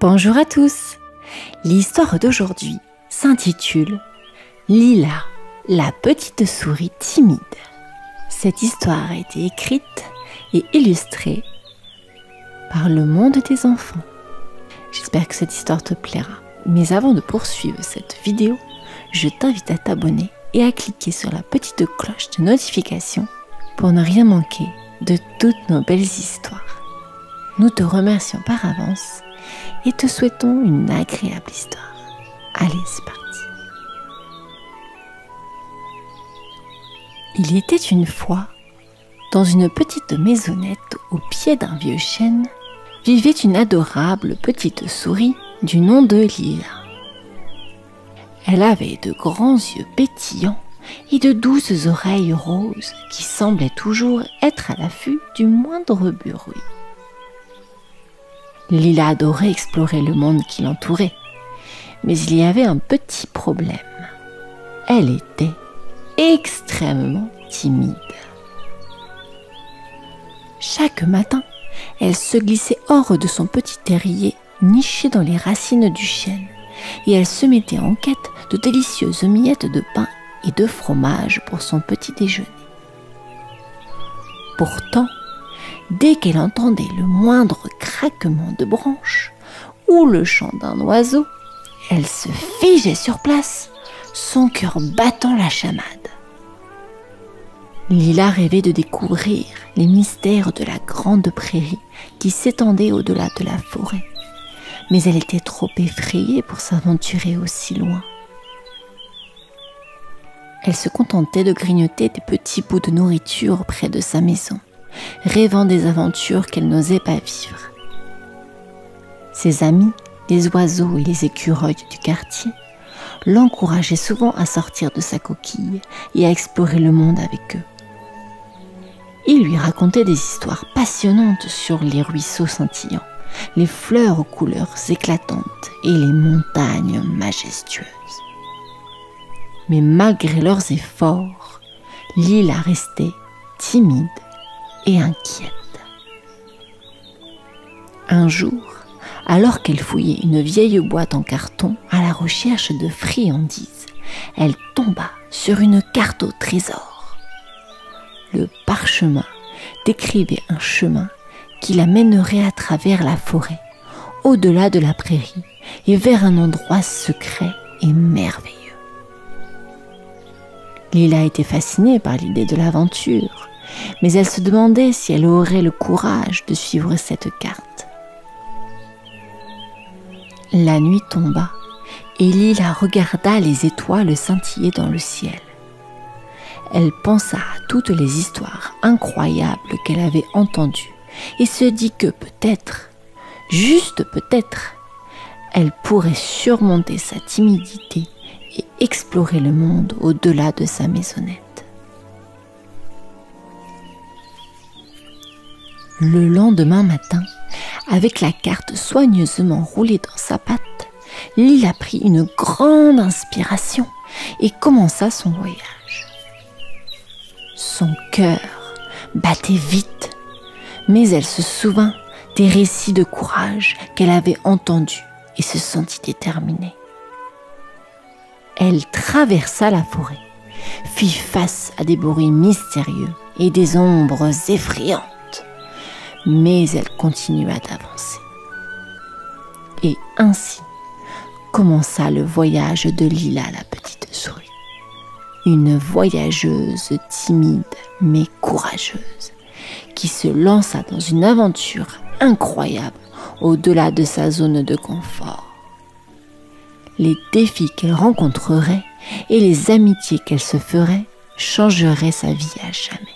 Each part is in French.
Bonjour à tous. L'histoire d'aujourd'hui s'intitule Lila, la petite souris timide. Cette histoire a été écrite et illustrée par le monde des enfants. J'espère que cette histoire te plaira. Mais avant de poursuivre cette vidéo, je t'invite à t'abonner et à cliquer sur la petite cloche de notification pour ne rien manquer de toutes nos belles histoires. Nous te remercions par avance et te souhaitons une agréable histoire. Allez, c'est parti. Il était une fois, dans une petite maisonnette au pied d'un vieux chêne, vivait une adorable petite souris du nom de Lila. Elle avait de grands yeux pétillants et de douces oreilles roses qui semblaient toujours être à l'affût du moindre bruit. Lila adorait explorer le monde qui l'entourait, mais il y avait un petit problème. Elle était extrêmement timide. Chaque matin, elle se glissait hors de son petit terrier niché dans les racines du chêne et elle se mettait en quête de délicieuses miettes de pain et de fromage pour son petit déjeuner. Pourtant, dès qu'elle entendait le moindre craquement de branches ou le chant d'un oiseau, elle se figeait sur place, son cœur battant la chamade. Lila rêvait de découvrir les mystères de la grande prairie qui s'étendait au-delà de la forêt, mais elle était trop effrayée pour s'aventurer aussi loin. Elle se contentait de grignoter des petits bouts de nourriture près de sa maison, rêvant des aventures qu'elle n'osait pas vivre. Ses amis, les oiseaux et les écureuils du quartier, l'encourageaient souvent à sortir de sa coquille et à explorer le monde avec eux. Ils lui racontaient des histoires passionnantes sur les ruisseaux scintillants, les fleurs aux couleurs éclatantes et les montagnes majestueuses. Mais malgré leurs efforts, Lila restait timide et inquiète. Un jour, alors qu'elle fouillait une vieille boîte en carton à la recherche de friandises, elle tomba sur une carte au trésor. Le parchemin décrivait un chemin qui la mènerait à travers la forêt, au-delà de la prairie et vers un endroit secret et merveilleux. Lila était fascinée par l'idée de l'aventure, mais elle se demandait si elle aurait le courage de suivre cette carte. La nuit tomba et Lila regarda les étoiles scintiller dans le ciel. Elle pensa à toutes les histoires incroyables qu'elle avait entendues et se dit que peut-être, juste peut-être, elle pourrait surmonter sa timidité et explorer le monde au-delà de sa maisonnette. Le lendemain matin, avec la carte soigneusement roulée dans sa patte, Lila prit une grande inspiration et commença son voyage. Son cœur battait vite, mais elle se souvint des récits de courage qu'elle avait entendus et se sentit déterminée elle traversa la forêt, fit face à des bruits mystérieux et des ombres effrayantes, mais elle continua d'avancer. Et ainsi commença le voyage de Lila la petite souris. Une voyageuse timide mais courageuse qui se lança dans une aventure incroyable au-delà de sa zone de confort les défis qu'elle rencontrerait et les amitiés qu'elle se ferait changeraient sa vie à jamais.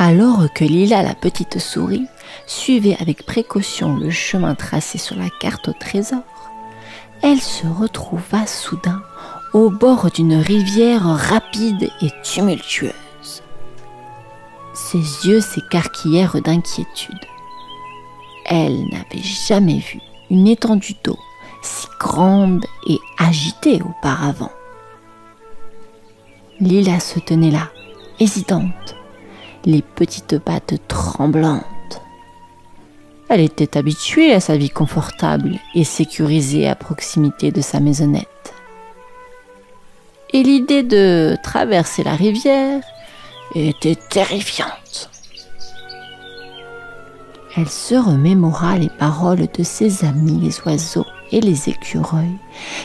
Alors que Lila la petite souris suivait avec précaution le chemin tracé sur la carte au trésor, elle se retrouva soudain au bord d'une rivière rapide et tumultueuse. Ses yeux s'écarquillèrent d'inquiétude. Elle n'avait jamais vu une étendue d'eau si grande et agitée auparavant. Lila se tenait là, hésitante, les petites pattes tremblantes. Elle était habituée à sa vie confortable et sécurisée à proximité de sa maisonnette. Et l'idée de traverser la rivière était terrifiante. Elle se remémora les paroles de ses amis les oiseaux et les écureuils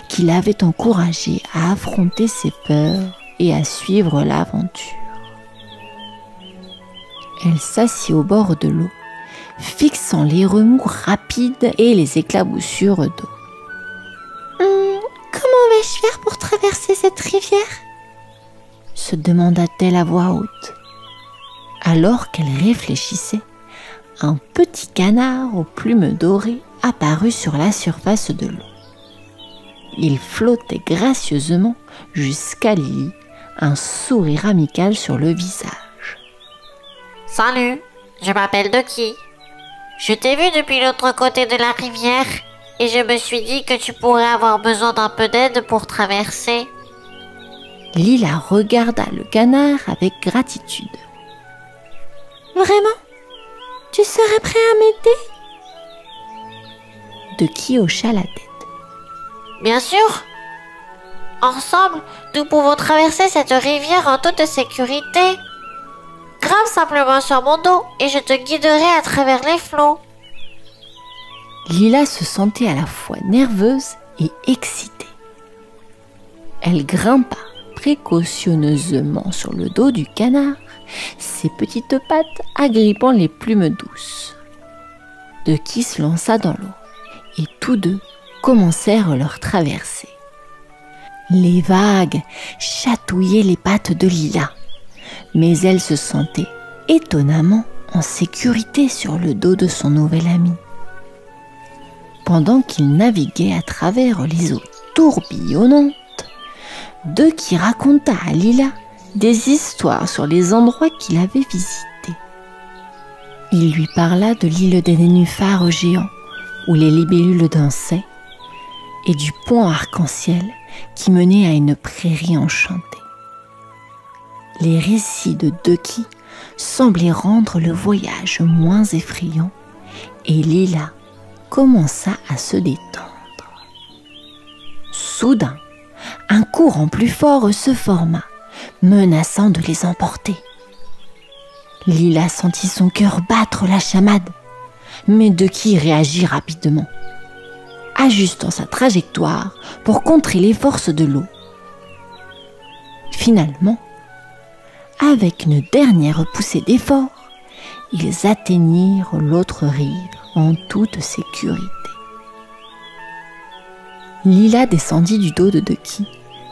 qui l'avaient encouragée à affronter ses peurs et à suivre l'aventure. Elle s'assit au bord de l'eau, fixant les remous rapides et les éclaboussures d'eau. Hum, comment vais-je faire pour traverser cette rivière? se demanda-t-elle à voix haute. Alors qu'elle réfléchissait, un petit canard aux plumes dorées apparut sur la surface de l'eau. Il flottait gracieusement jusqu'à Lily, un sourire amical sur le visage. Salut, je m'appelle Ducky. Je t'ai vu depuis l'autre côté de la rivière et je me suis dit que tu pourrais avoir besoin d'un peu d'aide pour traverser. Lila regarda le canard avec gratitude. Vraiment? Tu serais prêt à m'aider? Ducky hocha la tête. Bien sûr Ensemble, nous pouvons traverser cette rivière en toute sécurité. Grimpe simplement sur mon dos et je te guiderai à travers les flots. Lila se sentait à la fois nerveuse et excitée. Elle grimpa précautionneusement sur le dos du canard, ses petites pattes agrippant les plumes douces. De qui se lança dans l'eau, et tous deux commencèrent leur traversée. Les vagues chatouillaient les pattes de Lila mais elle se sentait étonnamment en sécurité sur le dos de son nouvel ami. Pendant qu'il naviguait à travers les eaux tourbillonnantes, De qui raconta à Lila des histoires sur les endroits qu'il avait visités. Il lui parla de l'île des nénuphars géants où les libellules dansaient et du pont arc-en-ciel qui menait à une prairie enchantée les récits de Ducky semblaient rendre le voyage moins effrayant et Lila commença à se détendre. Soudain, un courant plus fort se forma, menaçant de les emporter. Lila sentit son cœur battre la chamade, mais Ducky réagit rapidement, ajustant sa trajectoire pour contrer les forces de l'eau. Finalement, avec une dernière poussée d'effort, ils atteignirent l'autre rive en toute sécurité. Lila descendit du dos de Ducky,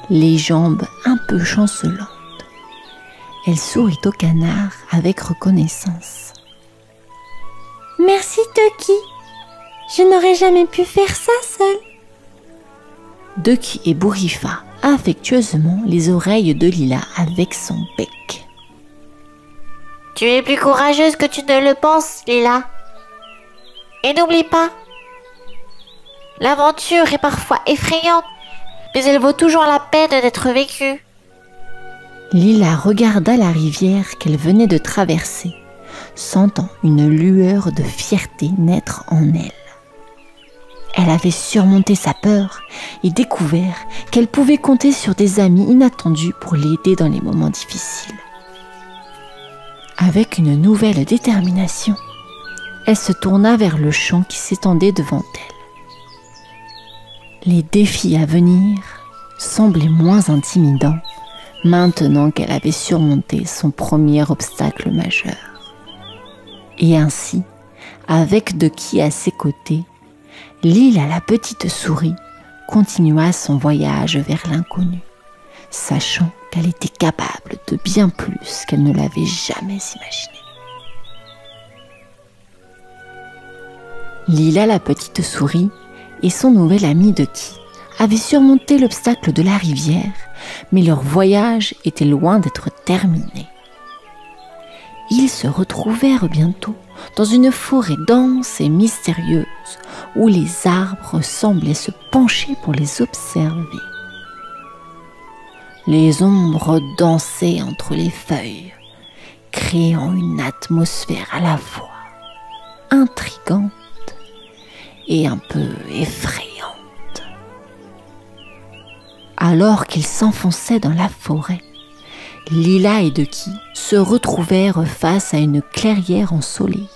les jambes un peu chancelantes. Elle sourit au canard avec reconnaissance. Merci Ducky. Je n'aurais jamais pu faire ça seul. Ducky ébouriffa affectueusement les oreilles de Lila avec son bec. Tu es plus courageuse que tu ne le penses, Lila. Et n'oublie pas, l'aventure est parfois effrayante, mais elle vaut toujours la peine d'être vécue. Lila regarda la rivière qu'elle venait de traverser, sentant une lueur de fierté naître en elle. Elle avait surmonté sa peur et découvert qu'elle pouvait compter sur des amis inattendus pour l'aider dans les moments difficiles. Avec une nouvelle détermination, elle se tourna vers le champ qui s'étendait devant elle. Les défis à venir semblaient moins intimidants maintenant qu'elle avait surmonté son premier obstacle majeur. Et ainsi, avec de qui à ses côtés, l'île à la petite souris continua son voyage vers l'inconnu, sachant qu'elle était capable de bien plus qu'elle ne l'avait jamais imaginé. Lila la petite souris et son nouvel ami Ducky avaient surmonté l'obstacle de la rivière, mais leur voyage était loin d'être terminé. Ils se retrouvèrent bientôt dans une forêt dense et mystérieuse où les arbres semblaient se pencher pour les observer. Les ombres dansaient entre les feuilles, créant une atmosphère à la fois intrigante et un peu effrayante. Alors qu'ils s'enfonçaient dans la forêt, Lila et Ducky se retrouvèrent face à une clairière ensoleillée.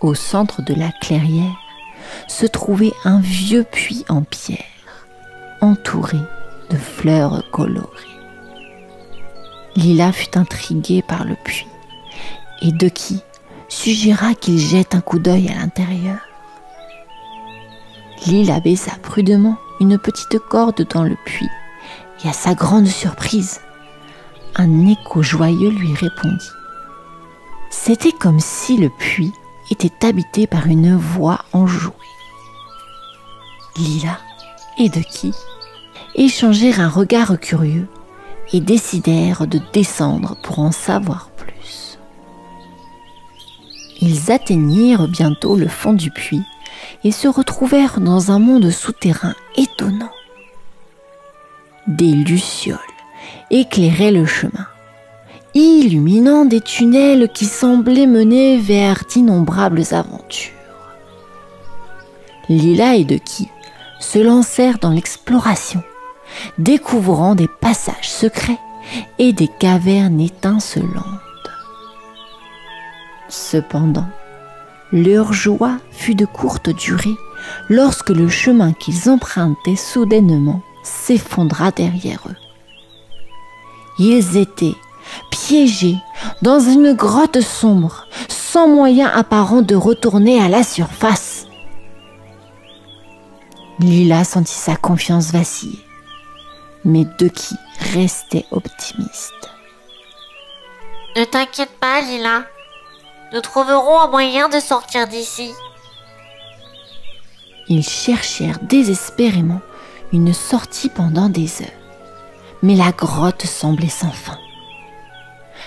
Au centre de la clairière se trouvait un vieux puits en pierre, entouré de fleurs colorées. Lila fut intriguée par le puits et Ducky suggéra qu'il jette un coup d'œil à l'intérieur. Lila baissa prudemment une petite corde dans le puits et à sa grande surprise, un écho joyeux lui répondit. C'était comme si le puits était habité par une voix enjouée. Lila et Ducky échangèrent un regard curieux et décidèrent de descendre pour en savoir plus. Ils atteignirent bientôt le fond du puits et se retrouvèrent dans un monde souterrain étonnant. Des lucioles éclairaient le chemin, illuminant des tunnels qui semblaient mener vers d'innombrables aventures. Lila et Ducky se lancèrent dans l'exploration, découvrant des passages secrets et des cavernes étincelantes. Cependant, leur joie fut de courte durée lorsque le chemin qu'ils empruntaient soudainement s'effondra derrière eux. Ils étaient piégés dans une grotte sombre, sans moyen apparent de retourner à la surface. Lila sentit sa confiance vaciller, mais Ducky restait optimiste. Ne t'inquiète pas, Lila. Nous trouverons un moyen de sortir d'ici. Ils cherchèrent désespérément une sortie pendant des heures, mais la grotte semblait sans fin.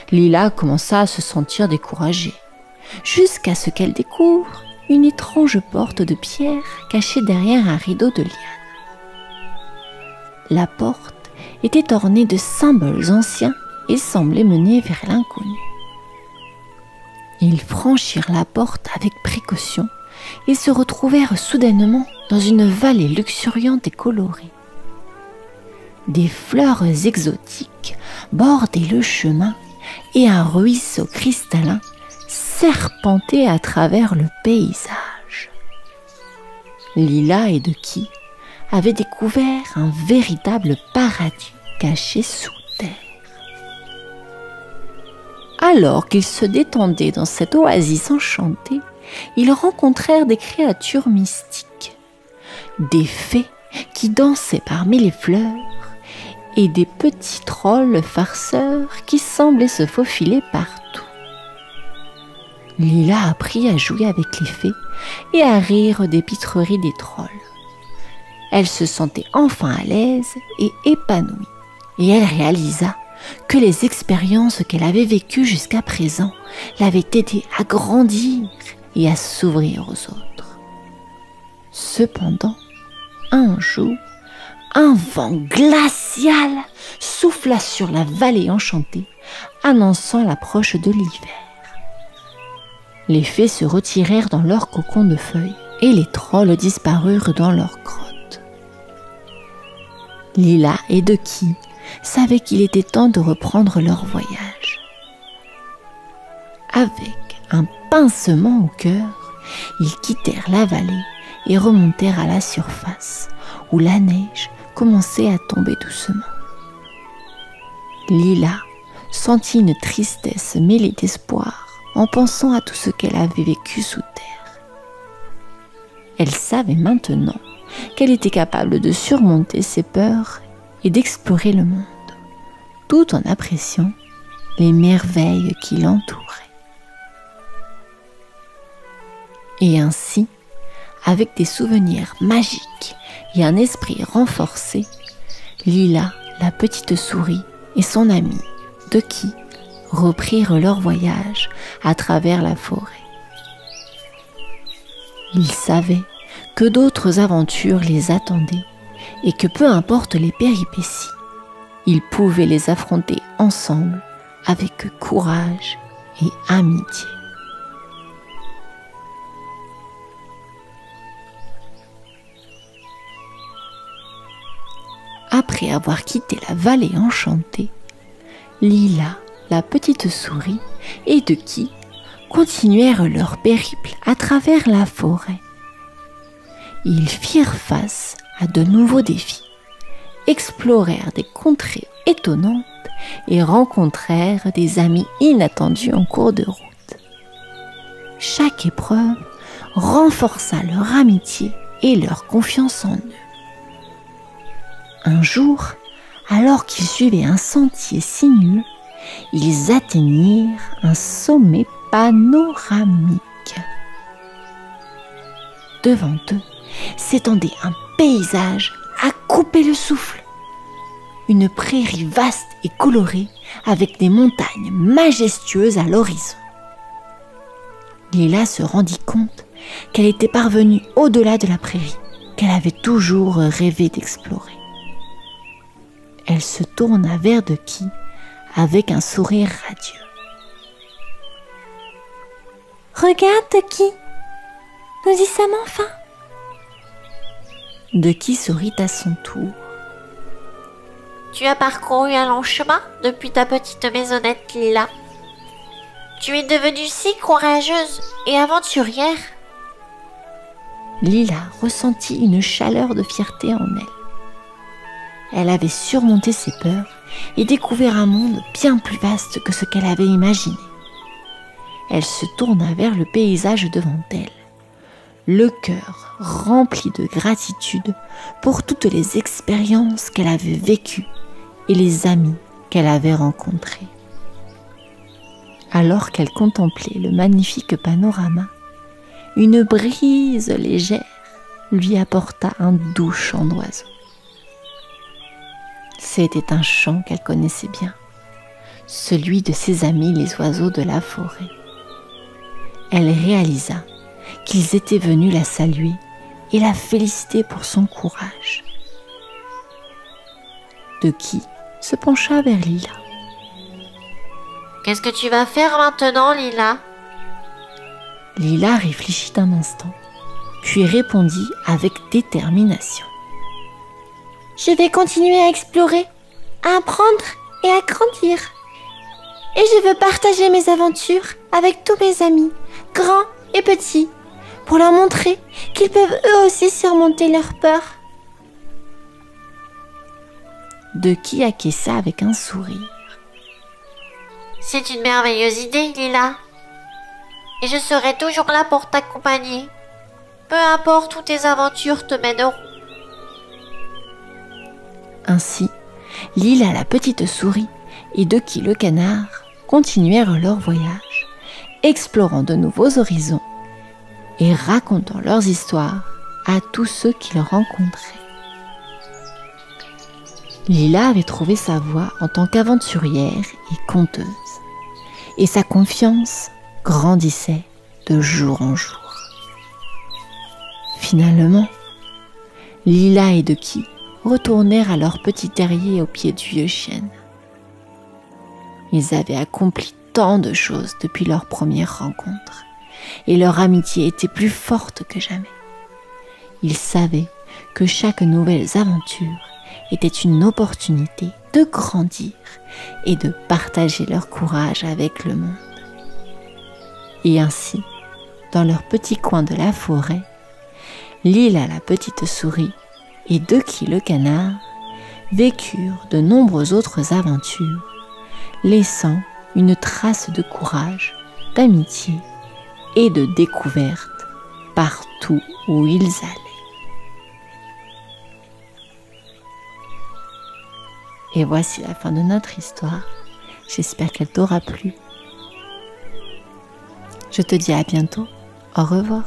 Lila commença à se sentir découragée, jusqu'à ce qu'elle découvre une étrange porte de pierre cachée derrière un rideau de liane. La porte était ornée de symboles anciens et semblait mener vers l'inconnu. Ils franchirent la porte avec précaution et se retrouvèrent soudainement dans une vallée luxuriante et colorée. Des fleurs exotiques bordaient le chemin et un ruisseau cristallin serpentait à travers le paysage. Lila et Ducky avaient découvert un véritable paradis caché sous terre. Alors qu'ils se détendaient dans cette oasis enchantée, ils rencontrèrent des créatures mystiques, des fées qui dansaient parmi les fleurs et des petits trolls farceurs qui semblaient se faufiler partout. Lila apprit à jouer avec les fées et à rire des pitreries des trolls. Elle se sentait enfin à l'aise et épanouie, et elle réalisa que les expériences qu'elle avait vécues jusqu'à présent l'avaient aidée à grandir et à s'ouvrir aux autres. Cependant, un jour, un vent glacial souffla sur la vallée enchantée, annonçant l'approche de l'hiver. Les fées se retirèrent dans leur cocon de feuilles et les trolls disparurent dans leur grotte. Lila et Ducky savaient qu'il était temps de reprendre leur voyage. Avec un pincement au cœur, ils quittèrent la vallée et remontèrent à la surface, où la neige commençait à tomber doucement. Lila sentit une tristesse mêlée d'espoir en pensant à tout ce qu'elle avait vécu sous terre. Elle savait maintenant qu'elle était capable de surmonter ses peurs et d'explorer le monde, tout en appréciant les merveilles qui l'entouraient. Et ainsi, avec des souvenirs magiques et un esprit renforcé, Lila, la petite souris, et son ami, Ducky, reprirent leur voyage à travers la forêt. Ils savaient que d'autres aventures les attendaient et que peu importe les péripéties, ils pouvaient les affronter ensemble avec courage et amitié. Après avoir quitté la vallée enchantée, Lila, la petite souris, et Ducky continuèrent leur périple à travers la forêt. Ils firent face à de nouveaux défis, explorèrent des contrées étonnantes et rencontrèrent des amis inattendus en cours de route. Chaque épreuve renforça leur amitié et leur confiance en eux. Un jour, alors qu'ils suivaient un sentier sinueux, ils atteignirent un sommet panoramique. Devant eux s'étendait un paysage à couper le souffle. Une prairie vaste et colorée avec des montagnes majestueuses à l'horizon. Lila se rendit compte qu'elle était parvenue au-delà de la prairie qu'elle avait toujours rêvé d'explorer. Elle se tourna vers de qui avec un sourire radieux. Regarde, qui Nous y sommes enfin De qui sourit à son tour. Tu as parcouru un long chemin depuis ta petite maisonnette Lila. Tu es devenue si courageuse et aventurière. Lila ressentit une chaleur de fierté en elle. Elle avait surmonté ses peurs et découvert un monde bien plus vaste que ce qu'elle avait imaginé. Elle se tourna vers le paysage devant elle, le cœur rempli de gratitude pour toutes les expériences qu'elle avait vécues et les amis qu'elle avait rencontrés. Alors qu'elle contemplait le magnifique panorama, une brise légère lui apporta un doux chant d'oiseau. C'était un chant qu'elle connaissait bien, celui de ses amis les oiseaux de la forêt. Elle réalisa qu'ils étaient venus la saluer et la féliciter pour son courage. De qui se pencha vers Lila. Qu'est-ce que tu vas faire maintenant, Lila? Lila réfléchit un instant, puis répondit avec détermination. Je vais continuer à explorer, à apprendre et à grandir. Et je veux partager mes aventures avec tous mes amis, grands et petits, pour leur montrer qu'ils peuvent eux aussi surmonter leurs peurs. De qui acquiesça avec un sourire? C'est une merveilleuse idée, Lila. Et je serai toujours là pour t'accompagner. Peu importe où tes aventures te mèneront. Ainsi, Lila la petite souris et Ducky le canard continuèrent leur voyage, explorant de nouveaux horizons et racontant leurs histoires à tous ceux qu'ils rencontraient. Lila avait trouvé sa voie en tant qu'aventurière et conteuse, et sa confiance grandissait de jour en jour. Finalement, Lila et Ducky retournèrent à leur petit terrier au pied du vieux chêne. Ils avaient accompli tant de choses depuis leur première rencontre, et leur amitié était plus forte que jamais. Ils savaient que chaque nouvelle aventure était une opportunité de grandir et de partager leur courage avec le monde. Et ainsi, dans leur petit coin de la forêt, l'île à la petite souris et Ducky le canard vécurent de nombreuses autres aventures, laissant une trace de courage, d'amitié et de découverte partout où ils allaient. Et voici la fin de notre histoire. J'espère qu'elle t'aura plu. Je te dis à bientôt. Au revoir.